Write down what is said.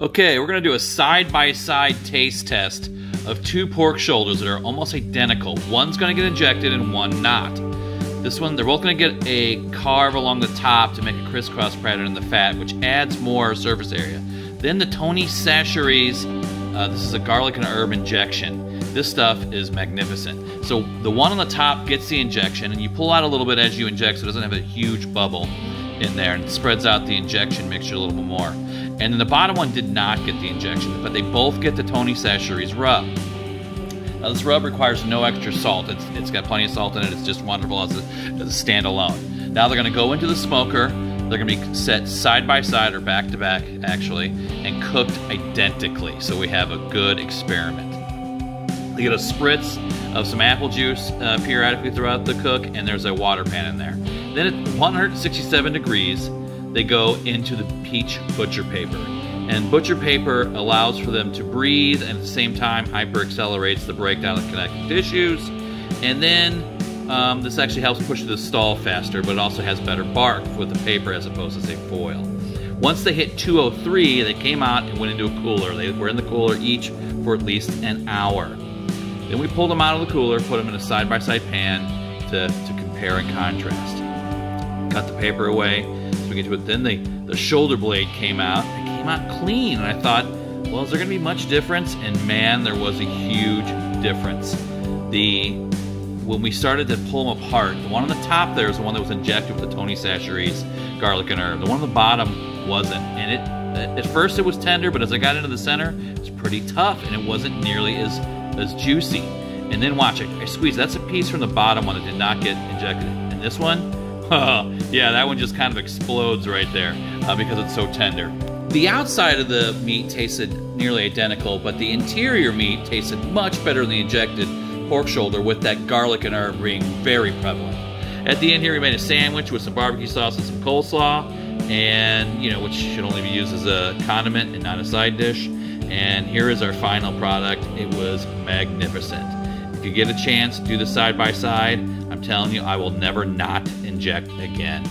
Okay, we're gonna do a side-by-side taste test of two pork shoulders that are almost identical. One's gonna get injected and one not. This one, they're both gonna get a carve along the top to make a crisscross pattern in the fat, which adds more surface area. Then the Tony Chachere's, uh, this is a garlic and herb injection. This stuff is magnificent. So the one on the top gets the injection, and you pull out a little bit as you inject so it doesn't have a huge bubble in there and spreads out the injection mixture a little bit more. And then the bottom one did not get the injection, but they both get the Tony Chachere's rub. Now this rub requires no extra salt. It's, it's got plenty of salt in it. It's just wonderful as a, as a standalone. Now they're going to go into the smoker. They're going to be set side by side or back to back, actually, and cooked identically. So we have a good experiment. They get a spritz of some apple juice uh, periodically throughout the cook, and there's a water pan in there. Then at 167 degrees, they go into the peach butcher paper. And butcher paper allows for them to breathe and at the same time hyper accelerates the breakdown of connective tissues. And then um, this actually helps push the stall faster, but it also has better bark with the paper as opposed to say foil. Once they hit 203, they came out and went into a cooler. They were in the cooler each for at least an hour. Then we pulled them out of the cooler, put them in a side-by-side -side pan to, to compare and contrast. Cut the paper away, we to it. Then the, the shoulder blade came out. It came out clean. And I thought, well, is there going to be much difference? And man, there was a huge difference. The when we started to pull them apart, the one on the top there is the one that was injected with the Tony Chachere's garlic and herb. The one on the bottom wasn't. And it at first it was tender, but as I got into the center, it was pretty tough and it wasn't nearly as as juicy. And then watch it. I squeeze. That's a piece from the bottom one that did not get injected. And this one, yeah, that one just kind of explodes right there uh, because it's so tender. The outside of the meat tasted nearly identical, but the interior meat tasted much better than the injected pork shoulder with that garlic and herb being very prevalent. At the end here, we made a sandwich with some barbecue sauce and some coleslaw, and you know, which should only be used as a condiment and not a side dish. And here is our final product. It was magnificent. If you get a chance, do the side by side. I'm telling you, I will never not inject again.